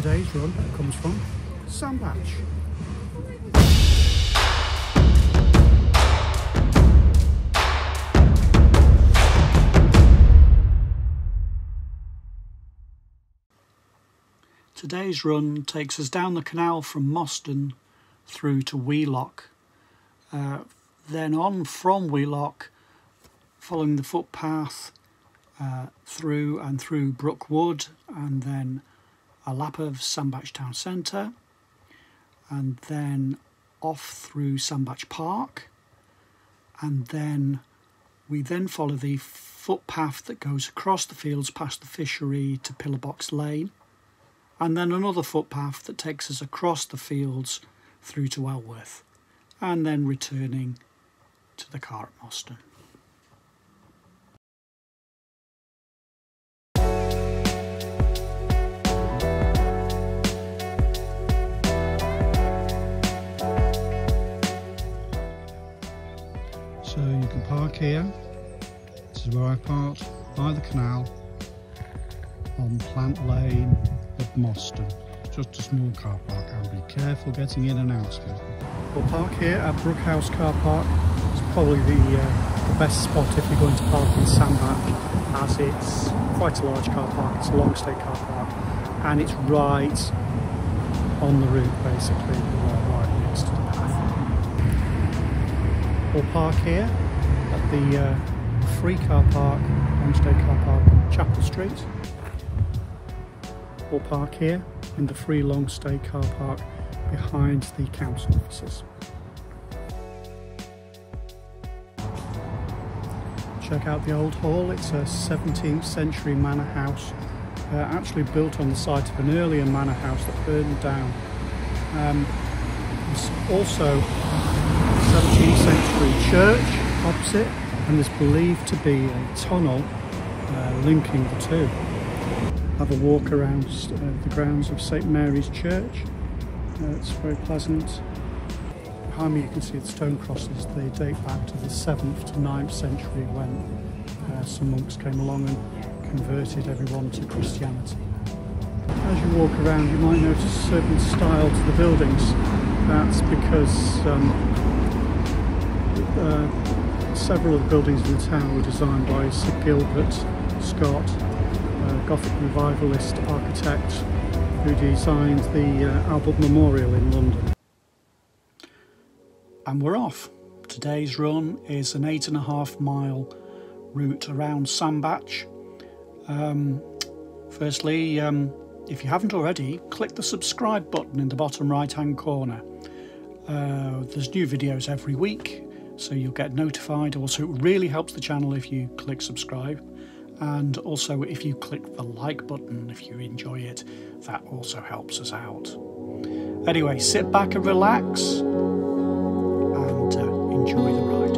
Today's run comes from Sandbach. Today's run takes us down the canal from Moston through to Wheelock. Uh, then on from Wheelock, following the footpath uh, through and through Brookwood and then a lap of Sandbach Town Centre and then off through Sandbach Park. And then we then follow the footpath that goes across the fields past the fishery to Pillarbox Lane. And then another footpath that takes us across the fields through to Elworth. And then returning to the car at Moston. Here. This is where I parked by the canal on Plant Lane at Moston. Just a small car park and be careful getting in and out. We'll park here at Brookhouse Car Park. It's probably the, uh, the best spot if you're going to park in Sandbach as it's quite a large car park. It's a long stay car park and it's right on the route basically, right next to the path. We'll park here the uh, free car park, long stay car park on Chapel Street. We'll park here in the free long stay car park behind the council offices. Check out the old hall, it's a 17th century manor house, uh, actually built on the site of an earlier manor house that burned down. Um, also a 17th century church opposite and is believed to be a tunnel uh, linking the two. Have a walk around uh, the grounds of St Mary's Church uh, it's very pleasant. Behind me you can see the stone crosses. They date back to the 7th to 9th century when uh, some monks came along and converted everyone to Christianity. As you walk around you might notice a certain style to the buildings. That's because um, uh, several of the buildings in the town were designed by Sir Gilbert Scott, a Gothic revivalist architect who designed the uh, Albert Memorial in London. And we're off. Today's run is an eight and a half mile route around Sandbach. Um, firstly, um, if you haven't already, click the subscribe button in the bottom right hand corner. Uh, there's new videos every week, so you'll get notified. Also, it really helps the channel if you click subscribe. And also if you click the like button if you enjoy it that also helps us out. Anyway sit back and relax and uh, enjoy the ride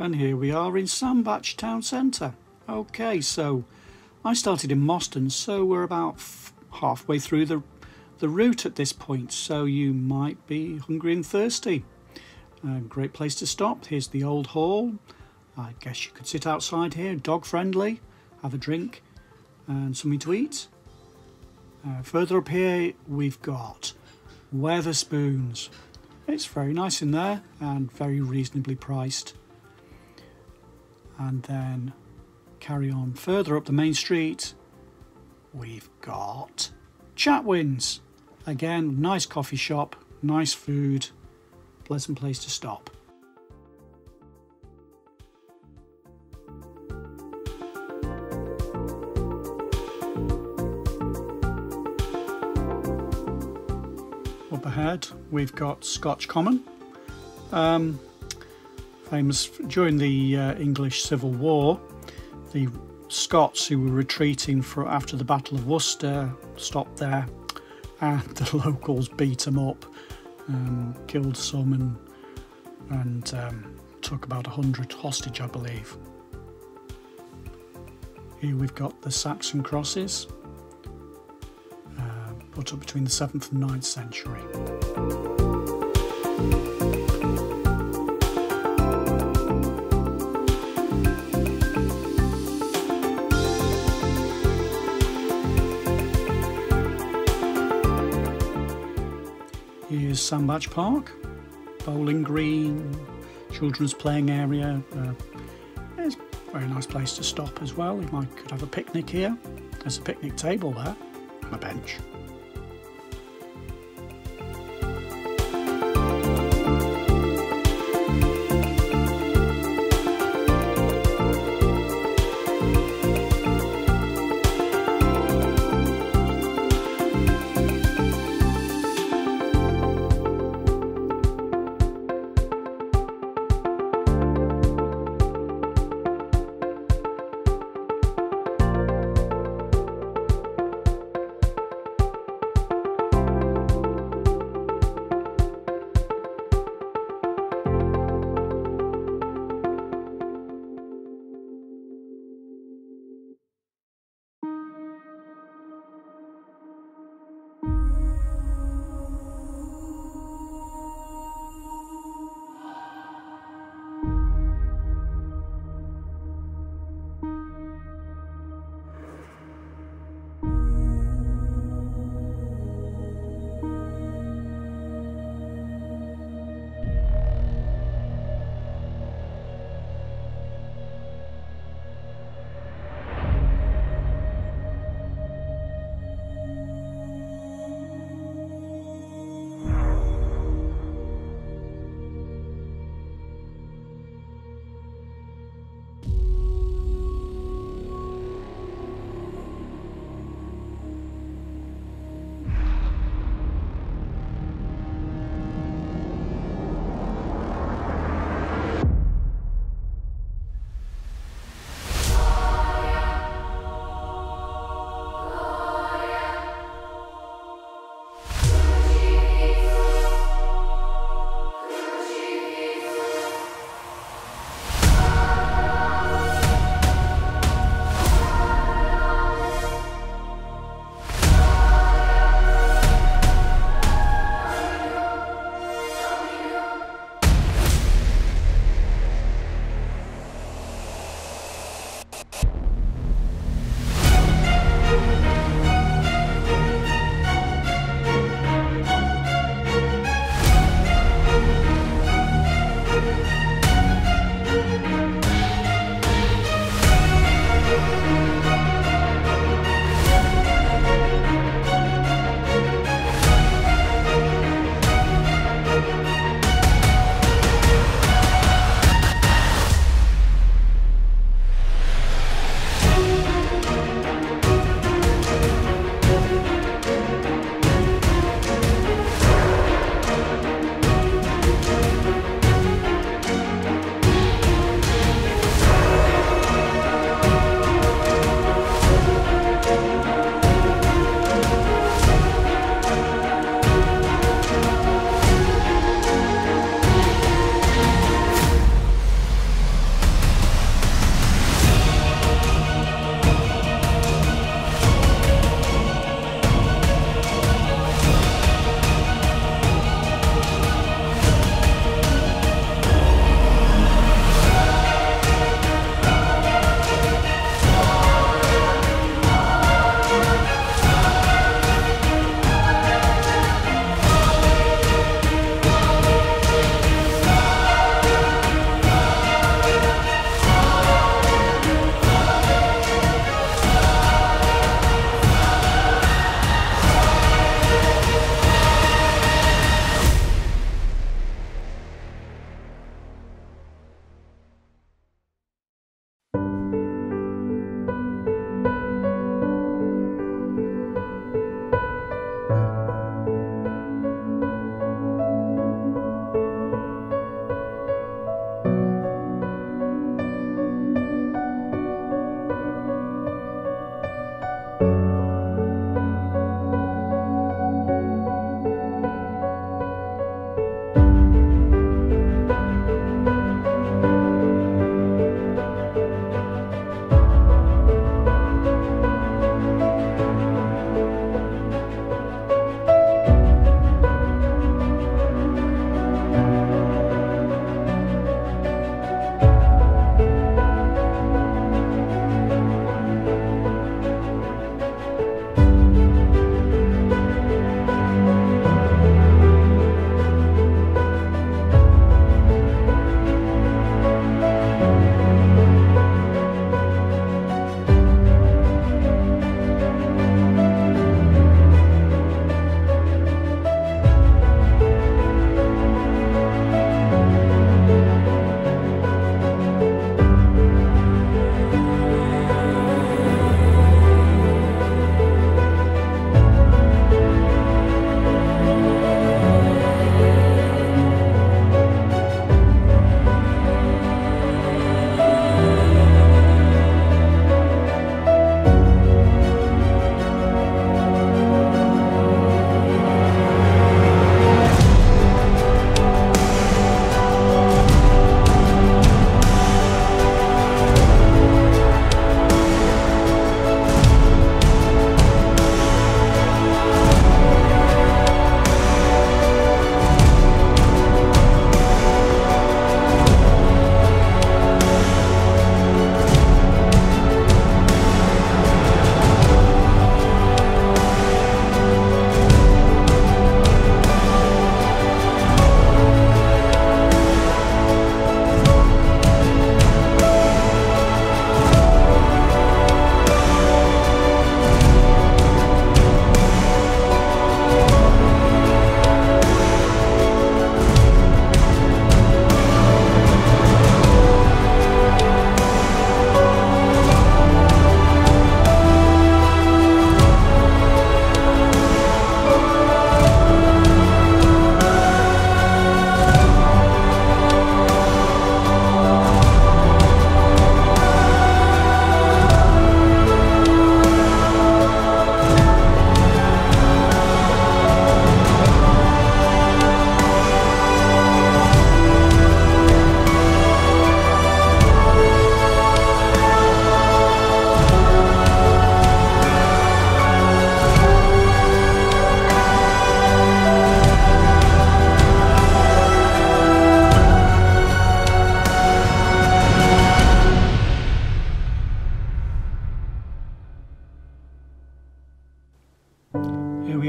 And here we are in Sandbach town centre. Okay, so I started in Moston, so we're about halfway through the, the route at this point, so you might be hungry and thirsty. Great place to stop. Here's the old hall. I guess you could sit outside here, dog friendly, have a drink and something to eat. Uh, further up here, we've got Wetherspoons. It's very nice in there and very reasonably priced and then carry on further up the main street. We've got Chatwins again nice coffee shop nice food pleasant place to stop. Up ahead we've got Scotch Common. Um, famous during the uh, English Civil War. The Scots who were retreating for after the Battle of Worcester stopped there, and the locals beat them up, um, killed some, and and um, took about hundred hostage, I believe. Here we've got the Saxon crosses, uh, put up between the 7th and 9th century. Sandbach Park, bowling green, children's playing area. Uh, it's a very nice place to stop as well. You might could have a picnic here. There's a picnic table there and a bench.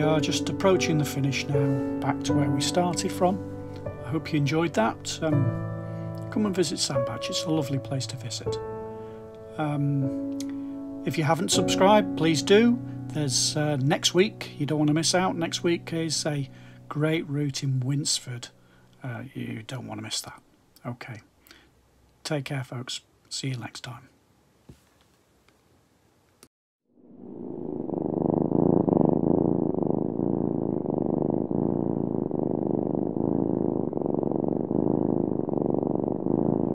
Are just approaching the finish now, back to where we started from. I hope you enjoyed that. Um, come and visit Sandbach, it's a lovely place to visit. Um, if you haven't subscribed, please do. There's uh, next week, you don't want to miss out. Next week is a great route in Winsford. Uh, you don't want to miss that. Okay. Take care, folks. See you next time.